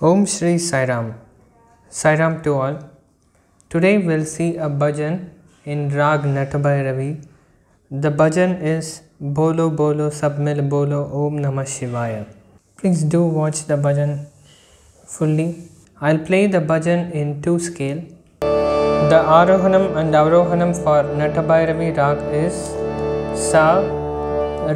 Om Shri Sai Ram. Sai Ram to all. Today we'll see a bhajan in Rag Natabhairavi. The bhajan is Bolo Bolo Sabmil Bolo Om Namah Shivaya. Please do watch the bhajan fully. I'll play the bhajan in 2 scale. The Arohanam and Avarohanam for Natabhairavi Rag is Sa,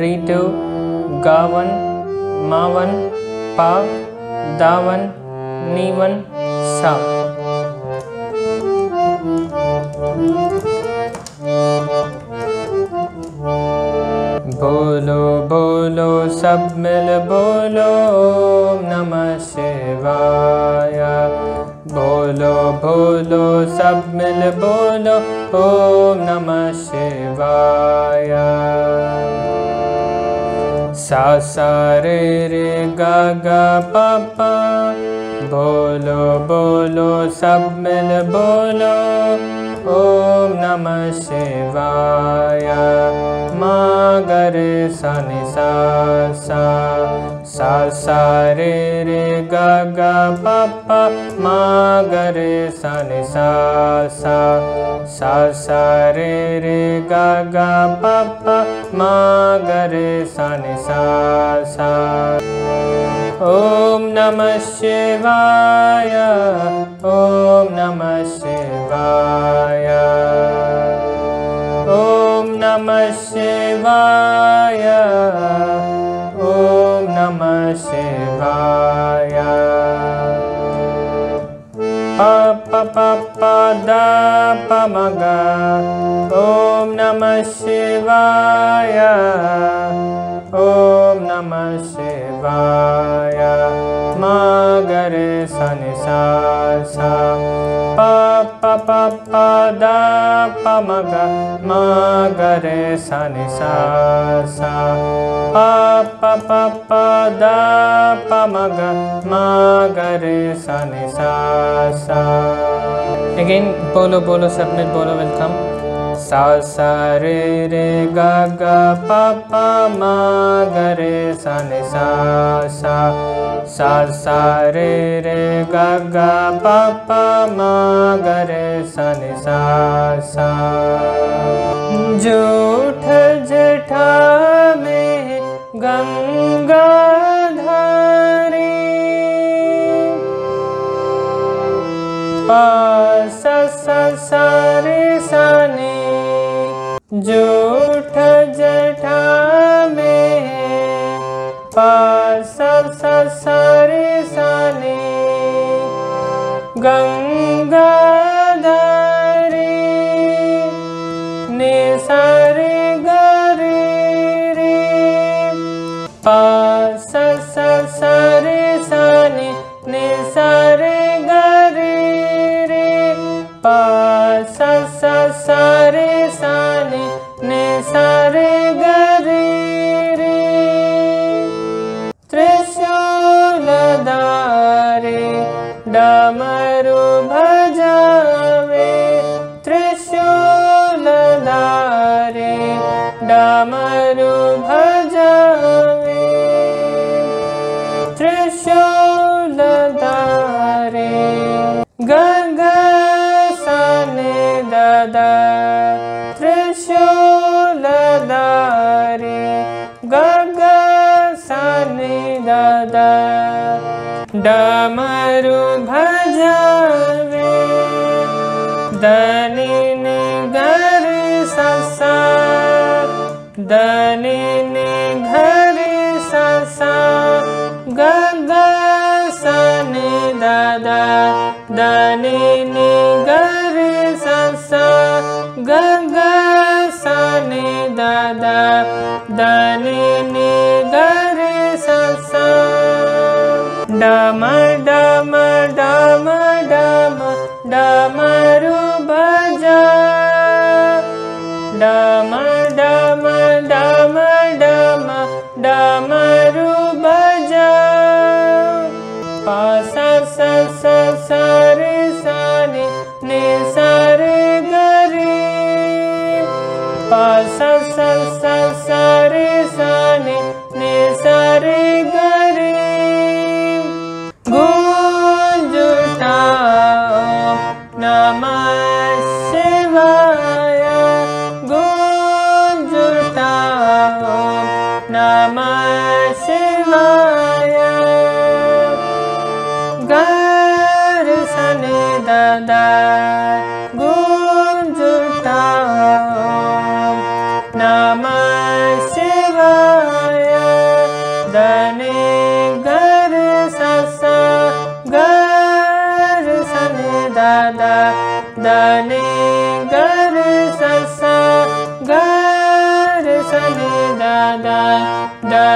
Ritu, Gavan, Mavan, Pa, Davan, Nivan, Sa. Bolo, bolo, sab mil bolo, Namah Shivaya. सब मिल बोलो शिवाय सा सा रे रे गा गा पा पा बोलो बोलो सब मिल बोलो नमः शिवाय मा गरे सा नि सा सा सा सा रे रे गा गा पा पा मा गरे सा नि सा सा सा रे रे गा गा पा पा मा गरे सा नि सा ॐ नमः शिवाय ॐ नमः शिवाय। ॐ नमः शिवाय नमः शिवाय ग ॐ नमः शिवाय ॐ नमः शिवाय मगर सन सा सा प प प प, द, प, मग, मगर सन सा सा प प प प, द, प, मग, मगर सन सा सा अगेन बोलो बोलो सबमिट बोलो वेलकम सा सा रे रे गा गा पा पा मा ग रे सा। सा सा रे रे गा गा पा पा मा ग रे सा। नि सा सा जूठ जठा में गंगा धारी। पा सा जूठ जठा में पा सा सा सा रे सा नि गंगा धारी रे पा Hare दनिन घर ससा गग सने दादा दनिन घर ससा डम डम डम डम डमरु डम डम डम डम डमरु बजा पा सर सरी पा स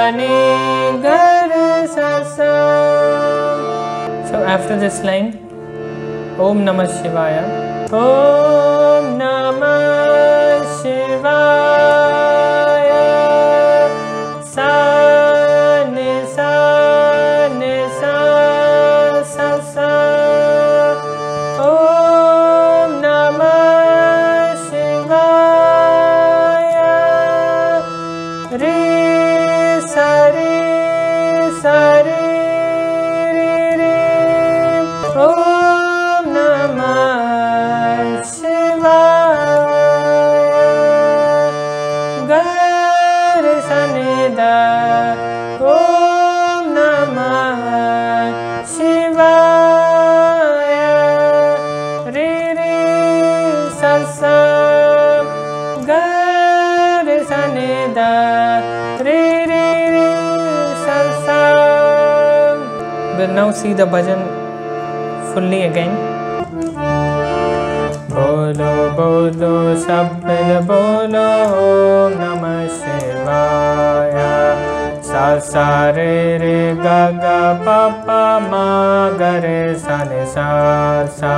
दने घर ससा So after this line, Om Namah Shivaya. Om sa sa. Gar Sanida. Re re re sa sa. We'll now see the bhajan fully again. बोलो बोलो शब्द बोलो ओम नमः शिवाय सा सा रे रे गा गा पा पा मा गा रे सा नि सा सा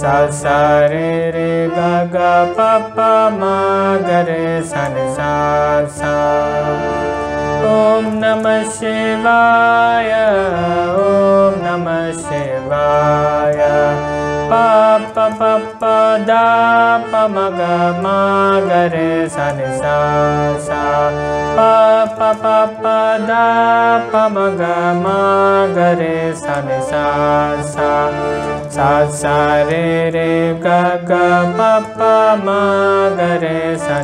सा सा रे रे गा गा पा पा मा गा रे सा नि सा सा ॐ नमः शिवाय ॐ नमः शिवाय प प म सा नि सा सा प प प प दा प म ग म ग रे सा सा रे ग ग प प म ग रे सा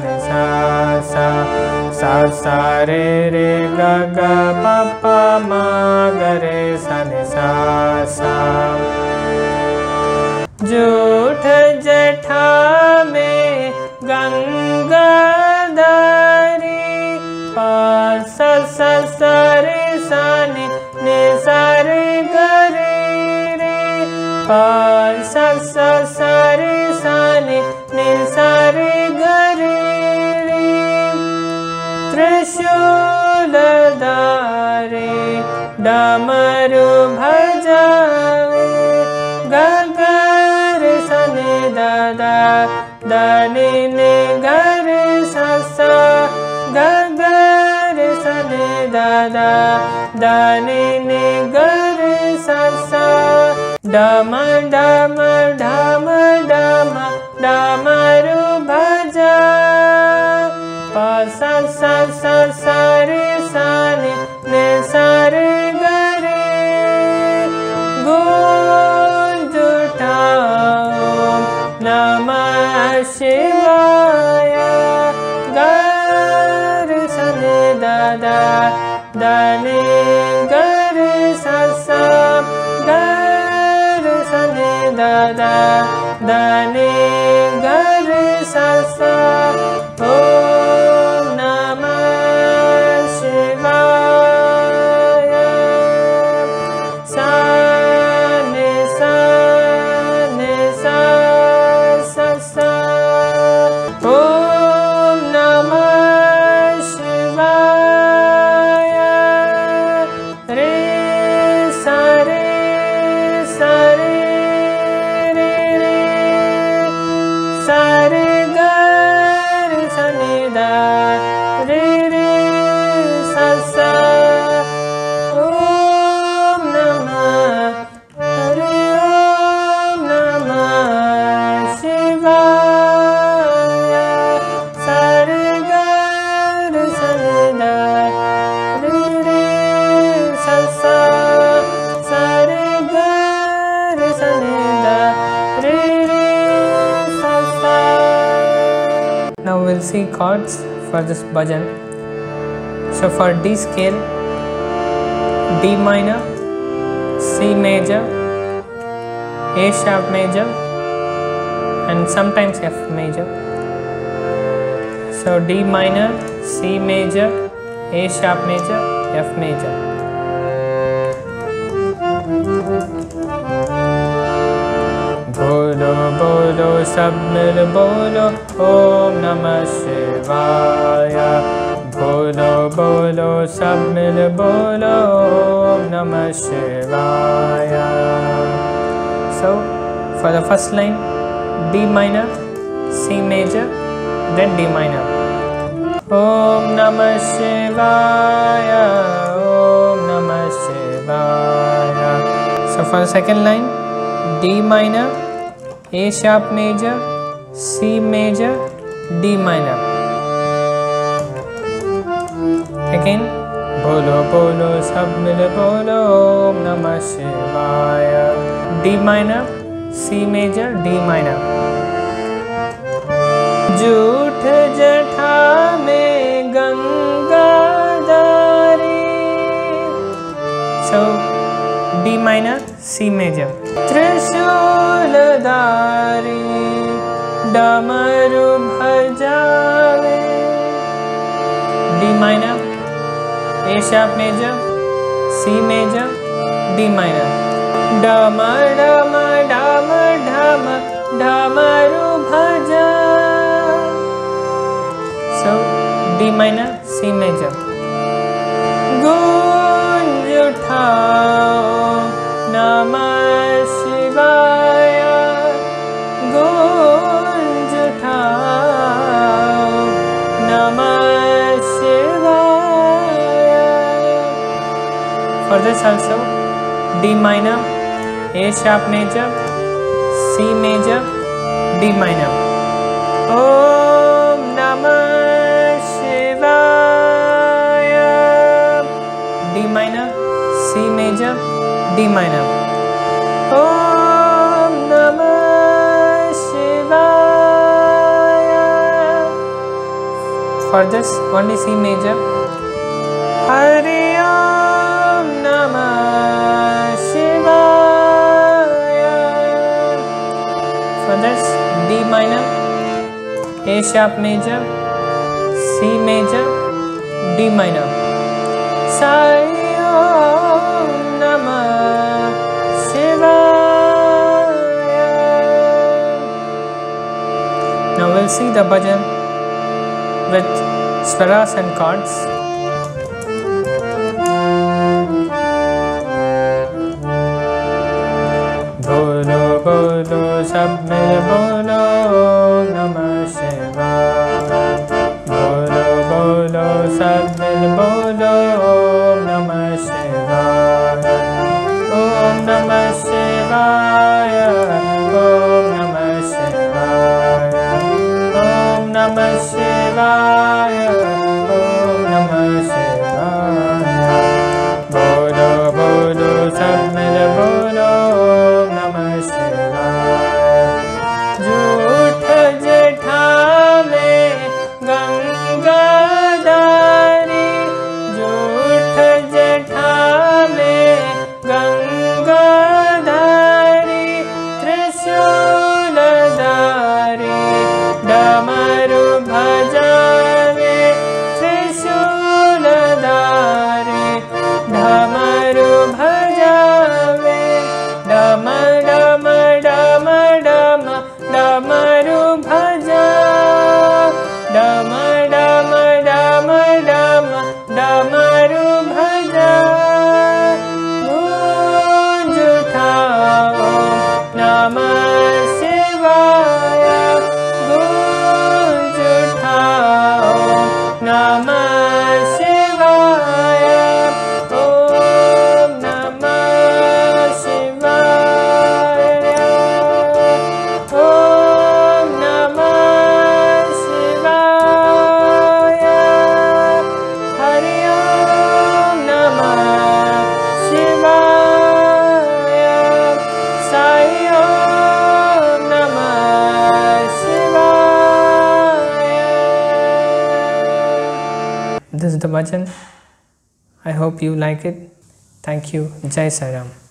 सा सा रे रे ग ग प प म ग रे सा नि सा सा जूठ जठा में गंगाधारी पास स स रे सा नि नि सा रे ग रे रे पास स स रे सा नि नि सा रे ग रे रे त्रिशूलधारे डमरु भजावे ने ससा गगर सने दादा दनि ने घर ससा डमरु भजा सा सा सा सा नि दने गर सा सा गर सने दादा दने गर सा see chords for this bhajan. So for D scale, D minor, C major, A sharp major, and sometimes F major. So D minor, C major, A sharp major, F major. सब मिल बोलो ओम नमः शिवाय बोलो बोलो सब मिल बोलो ओम नमः शिवाय So for the first line D minor C major then D minor Om Namah Shivaya Om Namah Shivaya So for the second line D minor A sharp major, C major, D minor. Again. बोलो बोलो सब मिल बोलो ओम नमः शिवाय D minor C major D minor झूठ जठा में गंगा दारी सो डी माइनर सी मेजर त्रिशूलधारी डमरु भजावे। D minor A sharp major C major D minor डम डम डम ढम ढमरु भजा। So D minor C major This also D minor, A sharp major, C major, D minor. Om Namah Shivaya. D minor, C major, D minor. Om Namah Shivaya. For this only C major. A sharp major, C major, D minor. Now we'll see the bhajan with swaras and chords. sad bhajan. I hope you like it. Thank you. Jai Sai Ram.